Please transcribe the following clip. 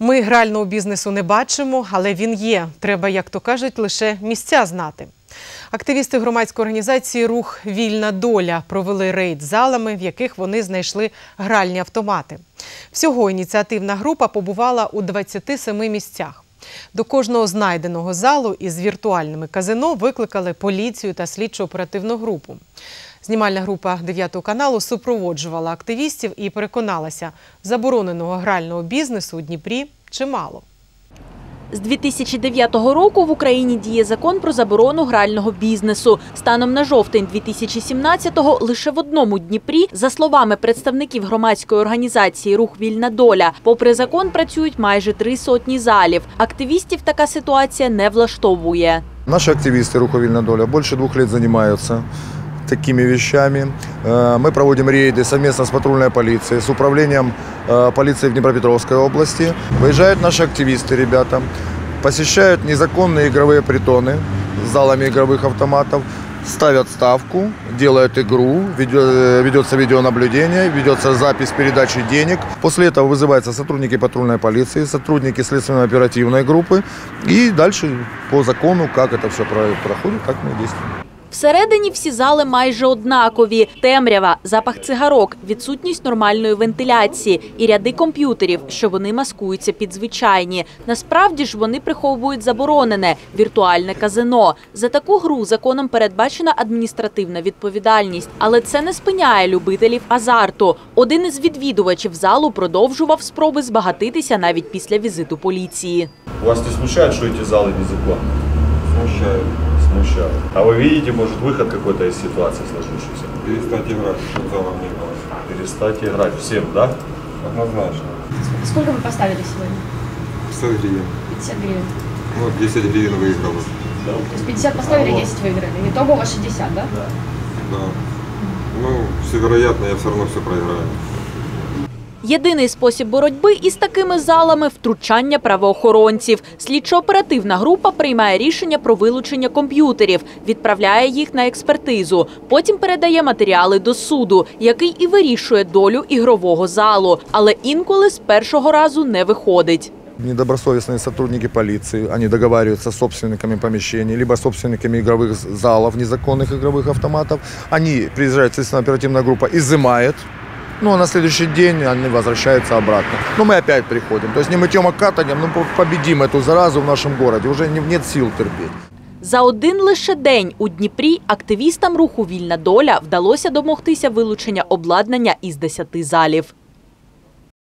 Ми грального бізнесу не бачимо, але він є. Треба, як то кажуть, лише місця знати. Активісти громадської організації Рух Вільна доля провели рейд залами, в яких вони знайшли гральні автомати. Всього ініціативна група побувала у 27 місцях. До кожного знайденого залу із віртуальними казино викликали поліцію та слідчо-оперативну групу. Знімальна група 9 каналу супроводжувала активістів і переконалася, забороненого грального бізнесу у Дніпрі чимало. З 2009 року в Україні діє закон про заборону грального бізнесу. Станом на жовтень 2017-го лише в одному Дніпрі, за словами представників громадської організації Рух Вільна доля, попри закон працюють майже три сотні залів. Активістів така ситуація не влаштовує. Наши активисты «Руха Вильна доля» больше двух лет занимаются такими вещами. Э, Мы проводим рейды совместно с патрульной полицией, с управлением э, полиции в Днепропетровской области. Выезжают наши активисты, ребята, посещают незаконные игровые притоны с залами игровых автоматов, ставят ставку, делают игру, ведё- э, ведется видеонаблюдение, ведется запись передачи денег. После этого вызываются сотрудники патрульной полиции, сотрудники следственно-оперативной группы. И дальше по закону, как это все проходит, так мы действуем. Всередині всі зали майже однакові: темрява, запах цигарок, відсутність нормальної вентиляції і ряди комп'ютерів, що вони маскуються під звичайні. Насправді ж вони приховують заборонене віртуальне казино. За таку гру законом передбачена адміністративна відповідальність, але це не спиняє любителів азарту. Один із відвідувачів залу продовжував спроби збагатитися навіть після візиту поліції. Вас не смущает, что эти залы незаконны? Смущает. Смущает. А вы видите, может, выход какой-то из ситуации сложившейся? Перестать играть, чтобы залом не было. Перестать играть всем, да? Однозначно. Сколько вы поставили сегодня? 50 гривен. 50 гривен. Вот 10 гривен выиграл. То есть 50 поставили, 10 выиграли. Итого у вас 60, да? Да. Ну, все вероятно, я все равно все проиграю. Єдиний спосіб боротьби із такими залами втручання правоохоронців. Слідчо-оперативна група приймає рішення про вилучення комп'ютерів, відправляє їх на експертизу. Потім передає матеріали до суду, який і вирішує долю ігрового залу. Але інколи з першого разу не виходить. Недобросовестные сотрудники полиции, они договариваются с собственниками помещений, либо собственниками игровых залов, незаконных игровых автоматов. Они, приезжает следственно-оперативная группа, изымает, ну а на следующий день они возвращаются обратно. Но мы опять приходим. То есть не мытьем, а катанием, ну победим эту заразу в нашем городе. Уже не- нет сил терпеть. За один лише день у Дніпрі активістам руху Вільна доля вдалося домогтися вилучення обладнання із 10 залів.